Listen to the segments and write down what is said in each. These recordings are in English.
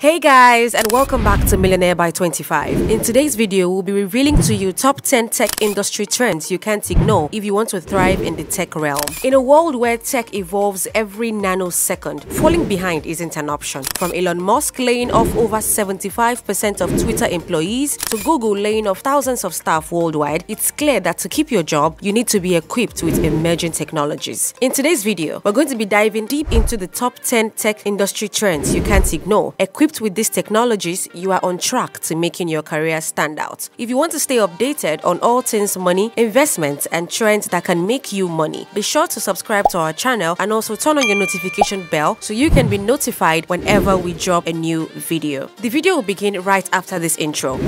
Hey guys, and welcome back to Millionaire by 25. In today's video, we'll be revealing to you top 10 tech industry trends you can't ignore if you want to thrive in the tech realm. In a world where tech evolves every nanosecond, falling behind isn't an option. From Elon Musk laying off over 75% of Twitter employees to Google laying off thousands of staff worldwide, it's clear that to keep your job, you need to be equipped with emerging technologies. In today's video, we're going to be diving deep into the top 10 tech industry trends you can't ignore. Equipped with these technologies, you are on track to making your career stand out. If you want to stay updated on all things money, investments, and trends that can make you money, be sure to subscribe to our channel and also turn on your notification bell so you can be notified whenever we drop a new video. The video will begin right after this intro.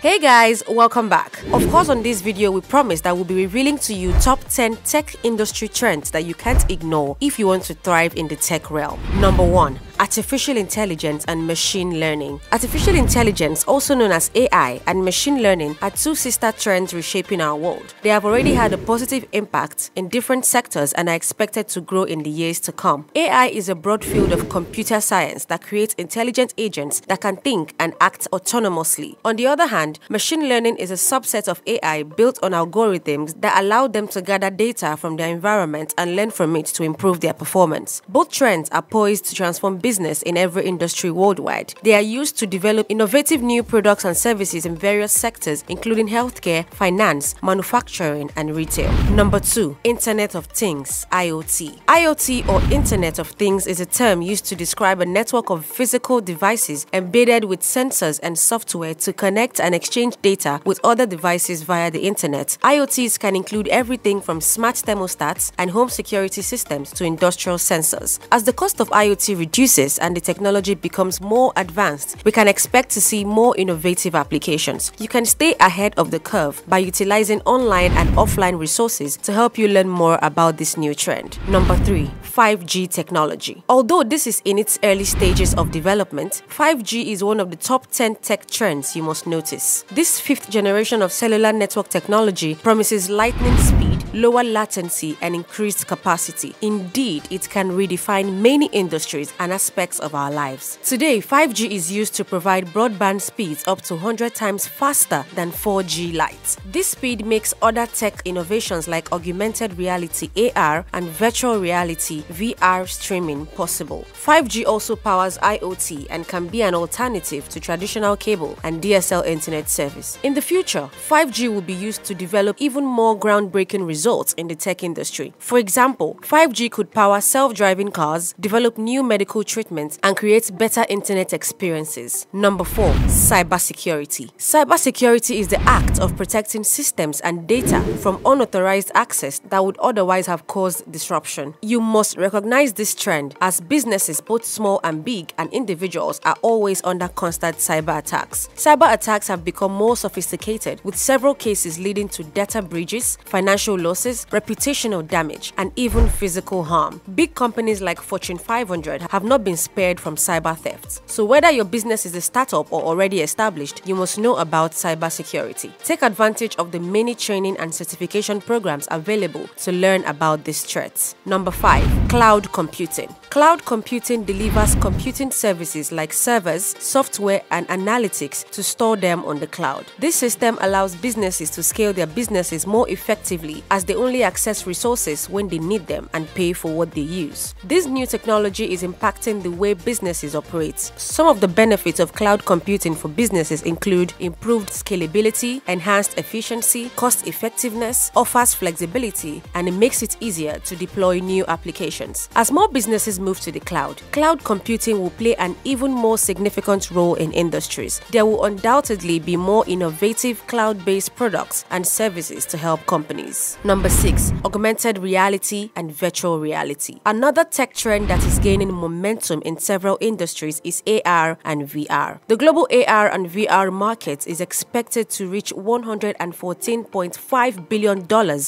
Hey guys, welcome back. Of course, on this video, we promise that we'll be revealing to you top 10 tech industry trends that you can't ignore if you want to thrive in the tech realm. Number 1 artificial intelligence and machine learning. Artificial intelligence, also known as AI, and machine learning are two sister trends reshaping our world. They have already had a positive impact in different sectors and are expected to grow in the years to come. AI is a broad field of computer science that creates intelligent agents that can think and act autonomously. On the other hand, machine learning is a subset of AI built on algorithms that allow them to gather data from their environment and learn from it to improve their performance. Both trends are poised to transform business in every industry worldwide. They are used to develop innovative new products and services in various sectors, including healthcare, finance, manufacturing, and retail. Number two, Internet of Things, IoT. IoT or Internet of Things is a term used to describe a network of physical devices embedded with sensors and software to connect and exchange data with other devices via the internet. IoTs can include everything from smart thermostats and home security systems to industrial sensors. As the cost of IoT reduces, and the technology becomes more advanced, we can expect to see more innovative applications. You can stay ahead of the curve by utilizing online and offline resources to help you learn more about this new trend. Number 3. 5G technology. Although this is in its early stages of development, 5G is one of the top 10 tech trends you must notice. This fifth generation of cellular network technology promises lightning speed, lower latency, and increased capacity. Indeed, it can redefine many industries and aspects of our lives. Today, 5G is used to provide broadband speeds up to 100 times faster than 4G light. This speed makes other tech innovations like augmented reality AR and virtual reality VR streaming possible. 5G also powers IoT and can be an alternative to traditional cable and DSL internet service. In the future, 5G will be used to develop even more groundbreaking results in the tech industry. For example, 5G could power self-driving cars, develop new medical treatments, and create better internet experiences. Number 4. Cybersecurity. Cybersecurity is the act of protecting systems and data from unauthorized access that would otherwise have caused disruption. You must recognize this trend as businesses, both small and big, and individuals are always under constant cyber attacks. Cyber attacks have become more sophisticated, with several cases leading to data breaches, financial losses, reputational damage, and even physical harm. Big companies like Fortune 500 have not been spared from cyber thefts. So, whether your business is a startup or already established, you must know about cybersecurity. Take advantage of the many training and certification programs available to learn about these threats. Number 5. Cloud computing. Cloud computing delivers computing services like servers, software, and analytics to store them on the cloud. This system allows businesses to scale their businesses more effectively as they only access resources when they need them and pay for what they use. This new technology is impacting the way businesses operate. Some of the benefits of cloud computing for businesses include improved scalability, enhanced efficiency, cost effectiveness, offers flexibility, and it makes it easier to deploy new applications. As more businesses move to the cloud, cloud computing will play an even more significant role in industries. There will undoubtedly be more innovative cloud based products and services to help companies. Number 6. Augmented reality and virtual reality. Another tech trend that is gaining momentum in several industries is AR and VR. The global AR and VR market is expected to reach $114.5 billion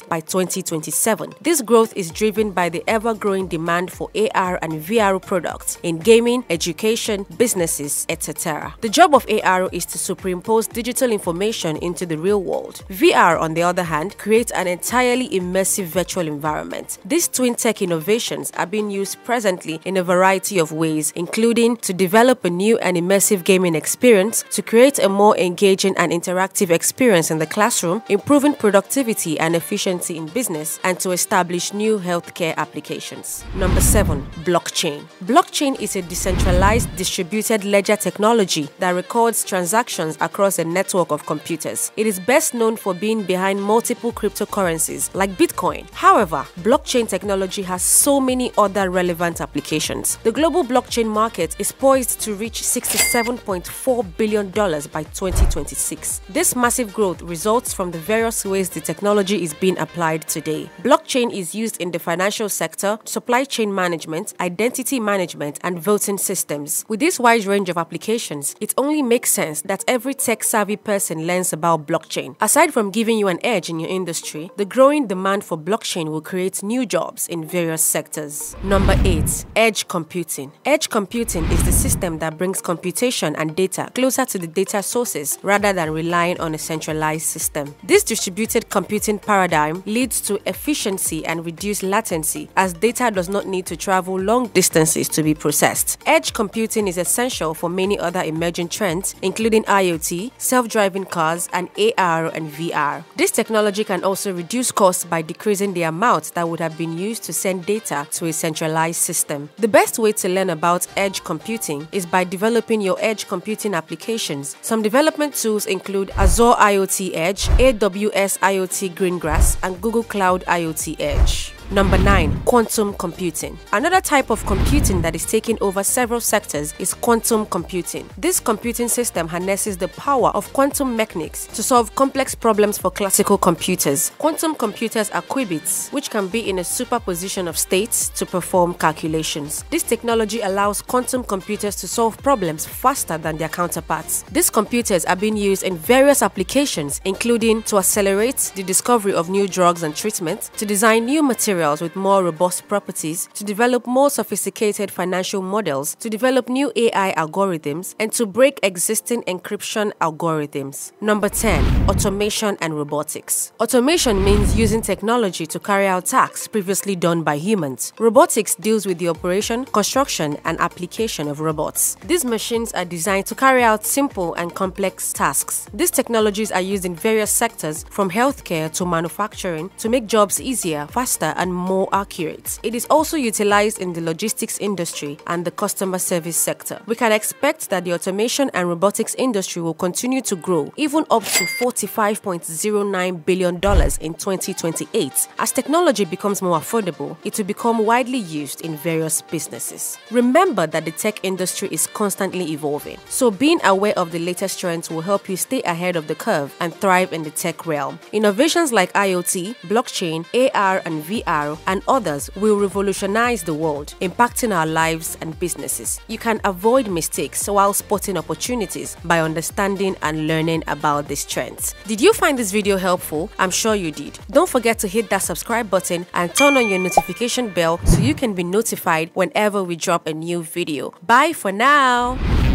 by 2027. This growth is driven by the ever growing demand for AR and VR products in gaming, education, businesses, etc. The job of AR is to superimpose digital information into the real world. VR, on the other hand, creates an entire immersive virtual environment. These twin tech innovations are being used presently in a variety of ways, including to develop a new and immersive gaming experience, to create a more engaging and interactive experience in the classroom, improving productivity and efficiency in business, and to establish new healthcare applications. Number 7. Blockchain. Blockchain is a decentralized distributed ledger technology that records transactions across a network of computers. It is best known for being behind multiple cryptocurrencies like Bitcoin. However, blockchain technology has so many other relevant applications. The global blockchain market is poised to reach $67.4 billion by 2026. This massive growth results from the various ways the technology is being applied today. Blockchain is used in the financial sector, supply chain management, identity management, and voting systems. With this wide range of applications, it only makes sense that every tech savvy person learns about blockchain. Aside from giving you an edge in your industry, the growing demand for blockchain will create new jobs in various sectors. Number 8. Edge computing. Edge computing is the system that brings computation and data closer to the data sources rather than relying on a centralized system. This distributed computing paradigm leads to efficiency and reduced latency as data does not need to travel long distances to be processed. Edge computing is essential for many other emerging trends, including IoT, self driving cars, and AR and VR. This technology can also reduce costs by decreasing the amount that would have been used to send data to a centralized system. The best way to learn about edge computing is by developing your edge computing applications. Some development tools include Azure IoT Edge, AWS IoT Greengrass, and Google Cloud IoT Edge. Number 9. Quantum computing. Another type of computing that is taking over several sectors is quantum computing. This computing system harnesses the power of quantum mechanics to solve complex problems for classical computers. Quantum computers are qubits, which can be in a superposition of states to perform calculations. This technology allows quantum computers to solve problems faster than their counterparts. These computers are being used in various applications, including to accelerate the discovery of new drugs and treatments, to design new materials materials with more robust properties, to develop more sophisticated financial models, to develop new AI algorithms, and to break existing encryption algorithms. Number 10. Automation and robotics. Automation means using technology to carry out tasks previously done by humans. Robotics deals with the operation, construction, and application of robots. These machines are designed to carry out simple and complex tasks. These technologies are used in various sectors, from healthcare to manufacturing, to make jobs easier, faster, and and more accurate. It is also utilized in the logistics industry and the customer service sector. We can expect that the automation and robotics industry will continue to grow, even up to $45.09 billion in 2028. As technology becomes more affordable, it will become widely used in various businesses. Remember that the tech industry is constantly evolving, so being aware of the latest trends will help you stay ahead of the curve and thrive in the tech realm. Innovations like IoT, blockchain, AR, and VR and others will revolutionize the world, impacting our lives and businesses. You can avoid mistakes while spotting opportunities by understanding and learning about these trends. Did you find this video helpful? I'm sure you did. Don't forget to hit that subscribe button and turn on your notification bell so you can be notified whenever we drop a new video. Bye for now.